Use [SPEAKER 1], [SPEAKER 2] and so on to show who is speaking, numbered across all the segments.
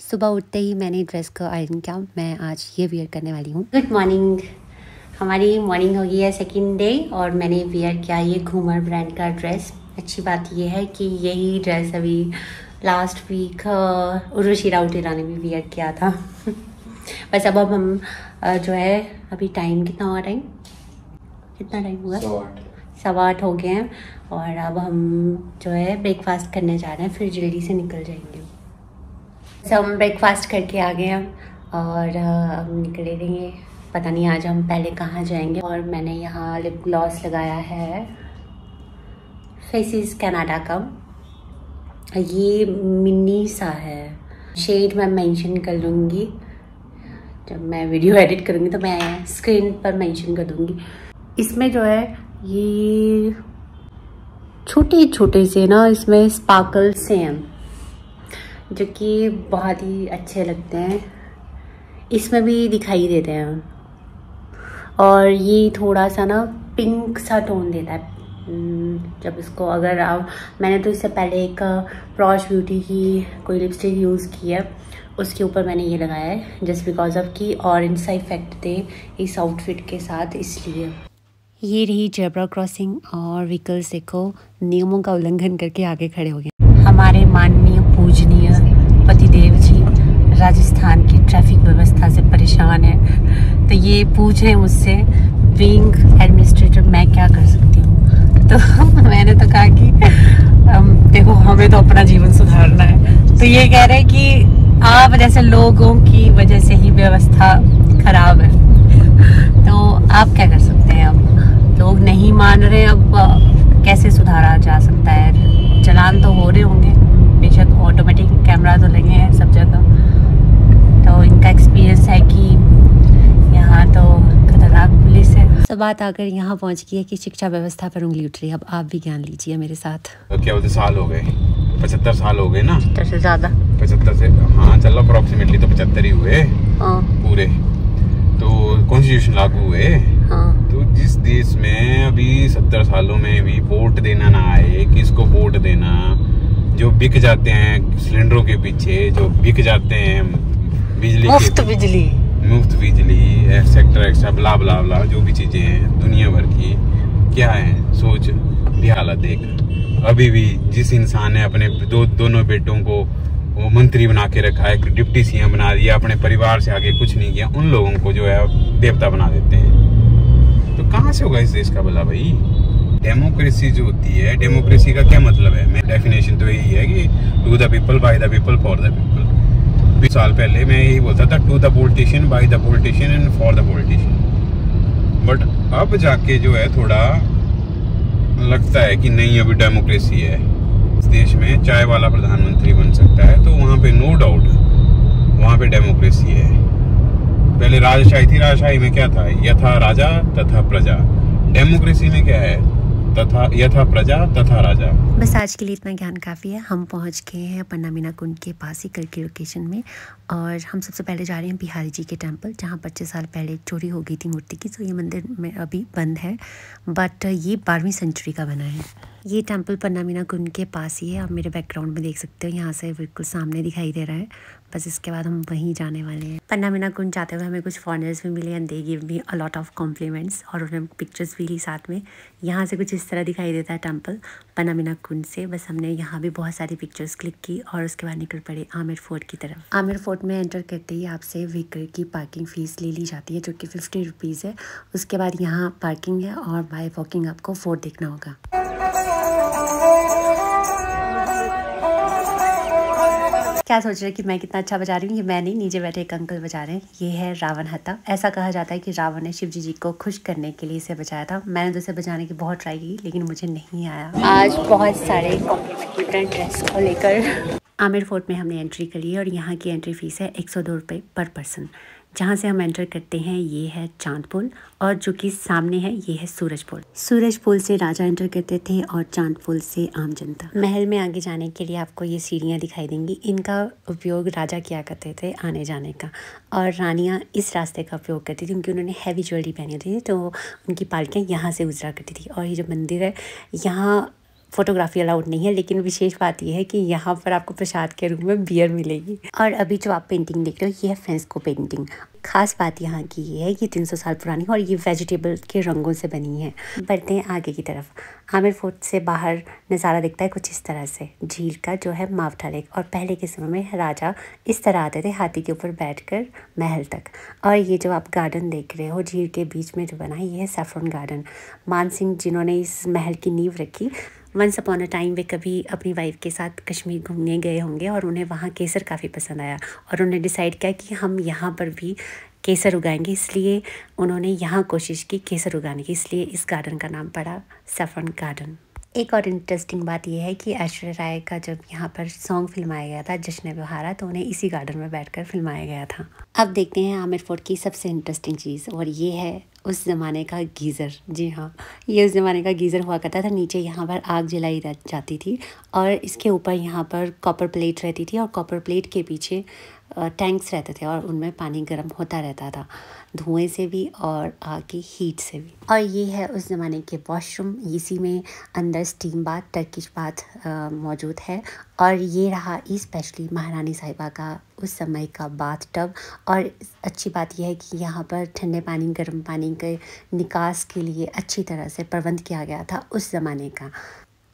[SPEAKER 1] सुबह उठते ही मैंने ड्रेस को आयरन किया। मैं आज ये वियर करने वाली हूँ। गुड मॉर्निंग हमारी मॉर्निंग हो गई है सेकेंड डे और मैंने वियर किया ये घूमर ब्रांड का ड्रेस अच्छी बात ये है कि यही ड्रेस अभी लास्ट वीक उर्वशी राउटी रानी भी वियर किया था। बस अब अब हम जो है अभी टाइम कितना हुआ टाइम कितना टाइम हुआ? सवा आठ। हो गए हैं और अब हम जो है ब्रेकफास्ट करने जा रहे हैं। फिर जल्दी से निकल जाएँगे। सब हम ब्रेकफास्ट करके आ गए हैं और अब निकले देंगे पता नहीं आज हम पहले कहाँ जाएँगे। और मैंने यहाँ लिप ग्लॉस लगाया है। फेसिस कनाडा का। ये मिनी सा है। शेड मैं मेंशन कर लूँगी जब मैं वीडियो एडिट करूँगी तो मैं स्क्रीन पर मेंशन कर दूँगी। इसमें जो है, ये छोटे छोटे से ना, इसमें स्पार्कल से हैं। जो कि बहुत ही अच्छे लगते हैं। इसमें भी दिखाई देते हैं। और ये थोड़ा सा ना पिंक सा टोन देता है। हम्म, जब इसको अगर आप मैंने तो इससे पहले एक प्रॉश ब्यूटी की कोई लिपस्टिक यूज़ की है। उसके ऊपर मैंने ये लगाया है जस्ट बिकॉज़ ऑफ़ की ऑरेंज सा इफ़ेक्ट थे इस आउटफिट के साथ इसलिए। ये रही जेब्रा क्रॉसिंग और व्हीकल्स देखो नियमों का उल्लंघन करके आगे खड़े हो गए हमारे माननीय पूजनीय पतिदेव जी राजस्थान की ट्रैफ़िक व्यवस्था से परेशान है। तो ये पूछ मुझसे बीइंग एडमिनिस्ट्रेटर मैं क्या कर सकती हूँ? तो मैंने तो कहा कि देखो, हमें तो अपना जीवन सुधारना है। तो ये कह रहे हैं कि आप जैसे लोगों की वजह से ही व्यवस्था खराब है। तो आप क्या कर सकते हैं अब? लोग नहीं मान रहे अब कैसे सुधारा जा सकता है चलान तो हो रहे होंगे बेशक ऑटोमेटिक कैमरा तो लगे हैं सब जगह तो इनका एक्सपीरियंस है कि यहाँ तो खतरनाक पुलिस बात आकर यहाँ पहुँच गई है कि शिक्षा व्यवस्था पर उंगली उठ रही है। अब आप भी ज्ञान लीजिए मेरे साथ।
[SPEAKER 2] तो क्या होते साल हो गए? पचहत्तर साल हो गए ना?
[SPEAKER 1] पचहत्तर से ज़्यादा।
[SPEAKER 2] पचहत्तर से हाँ चलो अप्रोक्सीमेटली तो पचहत्तर ही हुए। हाँ। पूरे। तो कॉन्स्टिट्यूशन लागू हुए। हाँ। तो जिस देश में अभी सत्तर सालों में भी वोट देना ना आए किसको वोट देना? जो बिक जाते हैं सिलेंडरों के पीछे जो बिक जाते हैं बिजली
[SPEAKER 1] मुफ़्त बिजली।
[SPEAKER 2] मुफ़्त बिजली sector extra blah blah blah जो भी चीज़ें हैं, दुनिया भर की, क्या है? सोच, भी हालत देख। अभी भी जिस इंसान ने अपने दो, दोनों बेटों को वो मंत्री बना के रखा है डिप्टी सीएम बना दिया, अपने परिवार से आगे कुछ नहीं किया, उन लोगों को जो है देवता बना देते हैं। तो कहाँ से होगा इस देश का भला भाई? डेमोक्रेसी जो होती है डेमोक्रेसी का क्या मतलब है? मैं डेफिनेशन तो यही है कि to the people by the people for the people बीस साल पहले मैं यही बोलता था to the politician by the politician and for the politician but अब जाके जो है थोड़ा लगता है कि नहीं, अभी डेमोक्रेसी है। इस देश में चाय वाला प्रधानमंत्री बन सकता है तो वहाँ पे नो डाउट वहाँ पे डेमोक्रेसी है। पहले राजशाही थी, राजशाही में क्या था? यथा राजा तथा प्रजा। डेमोक्रेसी में क्या है? तथा यथा प्रजा तथा राजा।
[SPEAKER 1] बस आज के लिए इतना ज्ञान काफ़ी है। हम पहुँच गए हैं पन्ना मीना कुंड के पास ही कल की लोकेशन में और हम सबसे पहले जा रहे हैं बिहारी जी के टेंपल जहाँ पच्चीस साल पहले चोरी हो गई थी मूर्ति की तो ये मंदिर में अभी बंद है। बट ये बारहवीं सेंचुरी का बना है। ये टेंपल पन्ना मीना कुंड के पास ही है। आप मेरे बैकग्राउंड में देख सकते हो, यहाँ से बिल्कुल सामने दिखाई दे रहा है। बस इसके बाद हम वहीं जाने वाले हैं। पन्ना मीना कुंड जाते हुए हमें कुछ फॉरनर्स भी मिले and they give me a lot of compliments और उन्होंने पिक्चर्स भी ली साथ में। यहाँ से कुछ इस तरह दिखाई देता है टेंपल पन्ना मीना कुंड से। बस हमने यहाँ भी बहुत सारी पिक्चर्स क्लिक की और उसके बाद निकल पड़े आमिर फोर्ट की तरफ़। आमिर फोर्ट में एंटर करते ही आपसे व्हीकल की पार्किंग फ़ीस ले ली जाती है, जो कि फिफ्टी रुपीज़ है। उसके बाद यहाँ पार्किंग है और बाय वॉकिंग आपको फोर्ट देखना होगा। क्या सोच रहे कि मैं कितना अच्छा बजा रही हूँ? ये मैं नहीं नीचे बैठे एक अंकल बजा रहे हैं। ये है रावण हत्ता ऐसा कहा जाता है कि रावण ने शिव जी जी को खुश करने के लिए इसे बजाया था। मैंने तो इसे बजाने की बहुत ट्राई की लेकिन मुझे नहीं आया। आज बहुत सारे कॉम्प्लीमेंट्री ड्रेस को लेकर। आमिर फोर्ट में हमने एंट्री करी है और यहाँ की एंट्री फ़ीस है एक सौ दो रुपये पर पर्सन जहाँ से हम एंटर करते हैं, ये है चाँद पुल और जो कि सामने है, ये है सूरज पुल। सूरज पुल से राजा एंटर करते थे और चाँद पुल से आम जनता। महल में आगे जाने के लिए आपको ये सीढ़ियाँ दिखाई देंगी। इनका उपयोग राजा किया करते थे आने जाने का और रानियाँ इस रास्ते का उपयोग करती थी क्योंकि उन्होंने हैवी ज्वेलरी पहनी होती थी तो उनकी पालकियाँ यहाँ से गुजरा करती थी और ये जो मंदिर है, यहाँ फोटोग्राफी अलाउड नहीं है, लेकिन विशेष बात यह है कि यहाँ पर आपको प्रसाद के रूप में बियर मिलेगी। और अभी जो आप पेंटिंग देख रहे हो ये है फेंसको पेंटिंग खास बात यहाँ की ये है कि 300 साल पुरानी और ये वेजिटेबल के रंगों से बनी है। बढ़ते हैं आगे की तरफ़। आमिर फोर्ट से बाहर नज़ारा दिखता है कुछ इस तरह से। झील का जो है मावठा लेक और पहले के समय में राजा इस तरह आते थे, हाथी के ऊपर बैठकर महल तक। और ये जो आप गार्डन देख रहे हो, झील के बीच में जो बना है ये है सेफ्रॉन गार्डन मान सिंह जिन्होंने इस महल की नींव रखी वंस अपॉन अ टाइम वे कभी अपनी वाइफ के साथ कश्मीर घूमने गए होंगे और उन्हें वहाँ केसर काफ़ी पसंद आया और उन्होंने डिसाइड किया कि हम यहाँ पर भी केसर उगाएँगे। इसलिए उन्होंने यहाँ कोशिश की केसर उगाने की। इसलिए इस गार्डन का नाम पड़ा सफ़न गार्डन एक और इंटरेस्टिंग बात यह है कि ऐश्वर्या राय का जब यहाँ पर सॉन्ग फिल्माया गया था, जश्न बहारा तो उन्हें इसी गार्डन में बैठकर फिल्माया गया था। अब देखते हैं आमिर फोर्ट की सबसे इंटरेस्टिंग चीज़, और ये है उस ज़माने का गीज़र। जी हाँ ये उस ज़माने का गीज़र हुआ करता था, नीचे यहाँ पर आग जलाई जाती थी, और इसके ऊपर यहाँ पर कॉपर प्लेट रहती थी, और कॉपर प्लेट के पीछे टैंक्स रहते थे और उनमें पानी गर्म होता रहता था, धुएँ से भी और आग हीट से भी। और ये है उस ज़माने के वॉशरूम इसी में अंदर स्टीम बाथ टर्किश बाथ मौजूद है। और ये रहा स्पेशली महारानी साहिबा का उस समय का बाथ टब और अच्छी बात यह है कि यहाँ पर ठंडे पानी, गर्म पानी के निकास के लिए अच्छी तरह से प्रबंध किया गया था उस ज़माने का।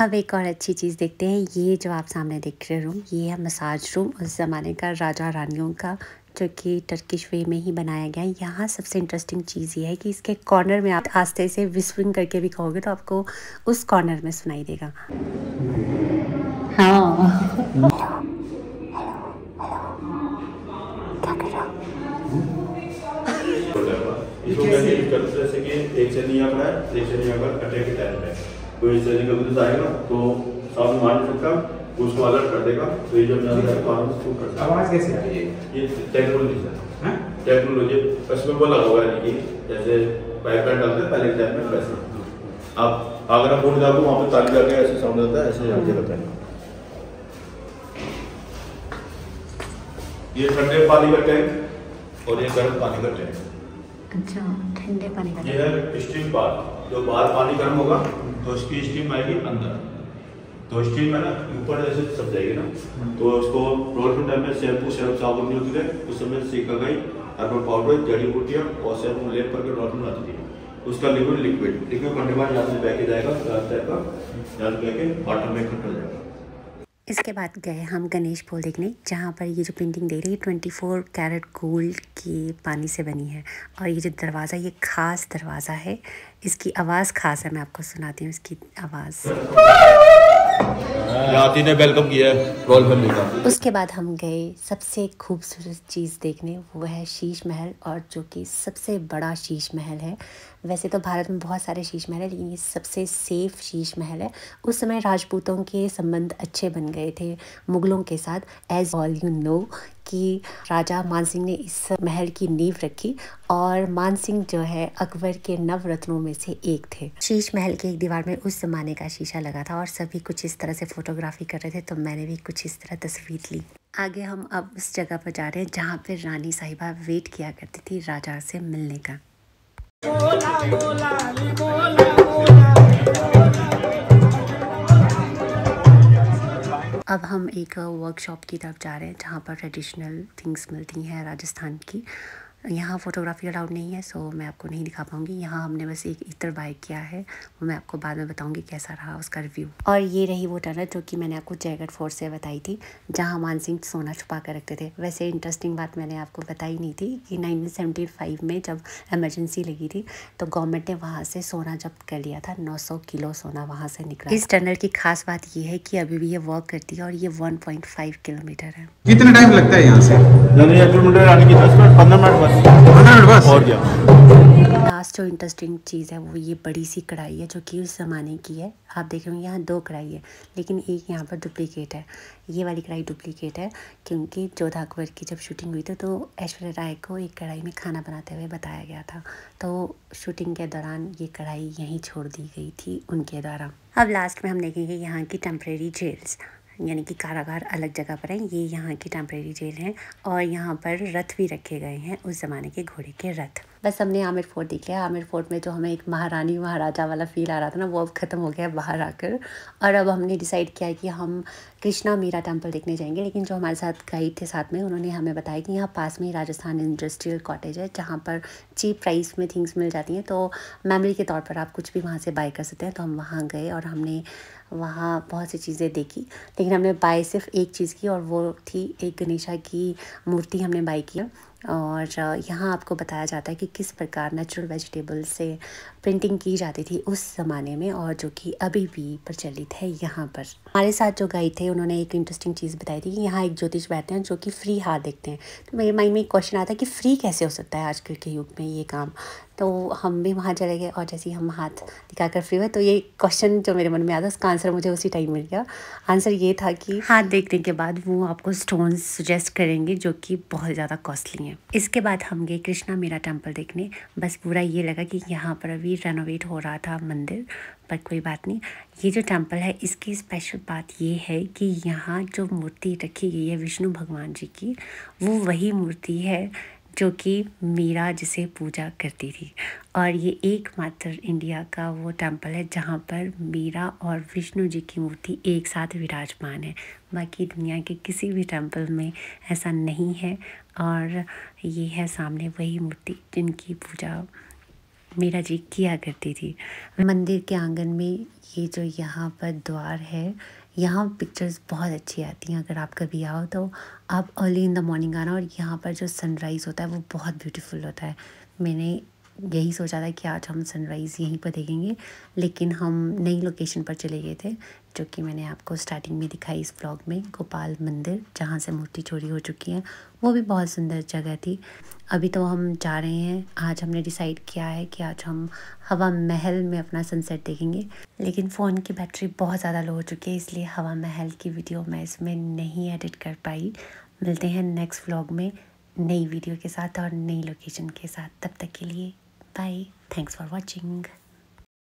[SPEAKER 1] अब एक और अच्छी चीज़ देखते हैं ये जो आप सामने देख रहे रूम ये है मसाज रूम उस ज़माने का राजा रानियों का जो कि टर्किश वे में ही बनाया गया है यहाँ सबसे इंटरेस्टिंग चीज़ ये है कि इसके कॉर्नर में आप आस्ते से विस्परिंग करके भी कहोगे तो आपको उस कॉर्नर में सुनाई देगा हाँ
[SPEAKER 3] जैसे कि एक से नहीं आ एक से नहीं आ अटैक के टाइम पे कोई सैनिक अभी तो आएगा तो मार नहीं सकता उसको अलर्ट कर देगा तो ये जब जाता है तो उसको कर सकता
[SPEAKER 2] आवाज़ कैसे आ रही है?
[SPEAKER 3] ये टेक्नोलॉजी सर टेक्नोलॉजी उसमें बोला होगा यानी कि जैसे पाइपलाइन डालते हैं पहले टाइम में वैसे आप अगर आप बोर्ड डालो वहाँ पे ताली जाके ऐसे साउंड आता है ऐसे आगे रहता है ये ठंडे पानी का टैंक और ये गर्म पानी का टैंक
[SPEAKER 1] अच्छा ठंडे पानी का
[SPEAKER 3] ये है स्टीम बाथ जो बाहर पानी गर्म होगा तो उसकी स्टीम आएगी अंदर। तो स्टीम है ना ऊपर ऐसे सब जाएगी ना। तो उसको रोल के टाइम में शैम्पू शैम्पू साबुन नहीं होती थे उस समय सीखा गई हर्बल पाउडर जड़ी बूटियाँ और शैम्पू लेप करके रोल में आती थी उसका लिक्विड लिक्विड लिक्विड करने के बाद यहाँ से बह के जाएगा टाइप का यहाँ से बह के वाटर में इकट्ठा जाएगा।
[SPEAKER 1] इसके बाद गए हम गणेश पोल देखने जहाँ पर ये जो पेंटिंग दे रही है ट्वेंटी फोर कैरेट गोल्ड की पानी से बनी है। और ये जो दरवाज़ा ये ख़ास दरवाज़ा है। इसकी आवाज़ ख़ास है मैं आपको सुनाती हूँ इसकी आवाज़।
[SPEAKER 3] ने वेलकम किया रोल फैमिली का।
[SPEAKER 1] उसके बाद हम गए सबसे खूबसूरत चीज़ देखने वो है शीश महल और जो कि सबसे बड़ा शीश महल है। वैसे तो भारत में बहुत सारे शीश महल है, लेकिन ये सबसे सेफ़ शीश महल है। उस समय राजपूतों के संबंध अच्छे बन गए थे, मुगलों के साथ। एज ऑल यू नो कि राजा मानसिंह ने इस महल की नींव रखी और मानसिंह जो है, अकबर के नवरत्नों में से एक थे। शीश महल के एक दीवार में उस जमाने का शीशा लगा था और सभी कुछ इस तरह से फोटोग्राफी कर रहे थे तो मैंने भी कुछ इस तरह तस्वीर ली। आगे हम अब उस जगह पर जा रहे हैं, जहाँ पे रानी साहिबा वेट किया करती थी राजा से मिलने का। अब हम एक वर्कशॉप की तरफ़ जा रहे हैं, जहाँ पर ट्रेडिशनल थिंग्स मिलती हैं राजस्थान की। यहाँ फ़ोटोग्राफी अलाउड नहीं है सो मैं आपको नहीं दिखा पाऊँगी। यहाँ हमने बस एक इतर बाय किया है वो मैं आपको बाद में बताऊँगी कैसा रहा उसका रिव्यू और ये रही वो टनल जो कि मैंने आपको जैगट फोर्स से बताई थी जहाँ मान सिंह सोना छुपा कर रखते थे। वैसे इंटरेस्टिंग बात मैंने आपको बताई नहीं थी कि नाइनटीन में जब एमरजेंसी लगी थी तो गवर्नमेंट ने वहाँ से सोना जब्त कर लिया था। नौ सौ किलो सोना वहाँ से निकला इस टनल की खास बात ये है कि अभी भी ये वर्क करती है और ये वन किलोमीटर है।
[SPEAKER 2] कितना टाइम लगता है यहाँ से?
[SPEAKER 3] पंद्रह मिनट
[SPEAKER 1] लास्ट जो इंटरेस्टिंग चीज़ है वो ये बड़ी सी कढ़ाई है जो कि उस ज़माने की है। आप देख रहे हो यहाँ दो कढ़ाई है लेकिन एक यहाँ पर डुप्लीकेट है। ये वाली कढ़ाई डुप्लीकेट है क्योंकि जोधा अकबर की जब शूटिंग हुई थी तो ऐश्वर्या राय को एक कढ़ाई में खाना बनाते हुए बताया गया था। तो शूटिंग के दौरान ये कढ़ाई यहीं छोड़ दी गई थी उनके द्वारा। अब लास्ट में हम देखेंगे यहाँ की टेम्प्रेरी जेल्स यानी कि कारागार अलग जगह पर है। ये यहाँ की टेम्प्रेरी जेल है और यहाँ पर रथ भी रखे गए हैं उस ज़माने के घोड़े के रथ। बस हमने आमिर फोर्ट देख लिया। आमिर फोर्ट में जो हमें एक महारानी, महाराजा वाला फील आ रहा था ना, वो अब ख़त्म हो गया बाहर आकर। और अब हमने डिसाइड किया कि हम कृष्णा मीरा टेंपल देखने जाएँगे। लेकिन जो हमारे साथ गाइड थे साथ में, उन्होंने हमें बताया कि यहाँ पास में ही राजस्थान इंडस्ट्रियल कॉटेज है, जहाँ पर चीप प्राइस में थिंग्स मिल जाती हैं। तो मेमोरी के तौर पर आप कुछ भी वहाँ से बाय कर सकते हैं। तो हम वहाँ गए और हमने वहाँ बहुत सी चीज़ें देखी, लेकिन हमने बाई सिर्फ़ एक चीज़ की और वो थी एक गणेशा की मूर्ति हमने बाई की। और यहाँ आपको बताया जाता है कि किस प्रकार नेचुरल वेजिटेबल से प्रिंटिंग की जाती थी उस ज़माने में और जो कि अभी भी प्रचलित है यहाँ पर। हमारे साथ जो गाइड थे, उन्होंने एक इंटरेस्टिंग चीज़ बताई थी कि यहाँ एक ज्योतिष बैठते हैं जो कि फ्री हाथ देखते हैं। तो मेरे माइंड में एक क्वेश्चन आता है कि फ्री कैसे हो सकता है आजकल के युग में ये काम? तो हम भी वहाँ चले गए और जैसे ही हम हाथ दिखाकर फ्री हुए तो ये क्वेश्चन जो मेरे मन में आता उसका आंसर मुझे उसी टाइम मिल गया। आंसर ये था कि हाथ देखने के बाद वो आपको स्टोन्स सजेस्ट करेंगे जो कि बहुत ज़्यादा कॉस्टली हैं। इसके बाद हम गए कृष्णा मीरा टेंपल देखने। बस पूरा ये लगा कि यहाँ पर अभी रेनोवेट हो रहा था मंदिर, पर कोई बात नहीं। ये जो टेंपल है, इसकी स्पेशल बात ये है कि यहाँ जो मूर्ति रखी गई है विष्णु भगवान जी की, वो वही मूर्ति है जो कि मीरा जिसे पूजा करती थी। और ये एकमात्र इंडिया का वो टेंपल है, जहाँ पर मीरा और विष्णु जी की मूर्ति एक साथ विराजमान है। बाकी दुनिया के किसी भी टेंपल में ऐसा नहीं है। और ये है सामने वही मूर्ति जिनकी पूजा मीरा जी किया करती थी। मंदिर के आँगन में ये जो यहाँ पर द्वार है यहाँ पिक्चर्स बहुत अच्छी आती हैं, अगर आप कभी आओ तो। आप अर्ली इन द मॉर्निंग आना और यहाँ पर जो सनराइज़ होता है वो बहुत ब्यूटीफुल होता है। मैंने यही सोचा था कि आज हम सनराइज़ यहीं पर देखेंगे, लेकिन हम नई लोकेशन पर चले गए थे, जो कि मैंने आपको स्टार्टिंग में दिखाई इस ब्लॉग में, गोपाल मंदिर, जहाँ से मूर्ति चोरी हो चुकी है। वो भी बहुत सुंदर जगह थी। अभी तो हम जा रहे हैं। आज हमने डिसाइड किया है कि आज हम हवा महल में अपना सनसेट देखेंगे। लेकिन फ़ोन की बैटरी बहुत ज़्यादा लो हो चुकी है, इसलिए हवा महल की वीडियो मैं इसमें नहीं एडिट कर पाई। मिलते हैं नेक्स्ट व्लॉग में नई वीडियो के साथ और नई लोकेशन के साथ। तब तक के लिए बाय थैंक्स फॉर वॉचिंग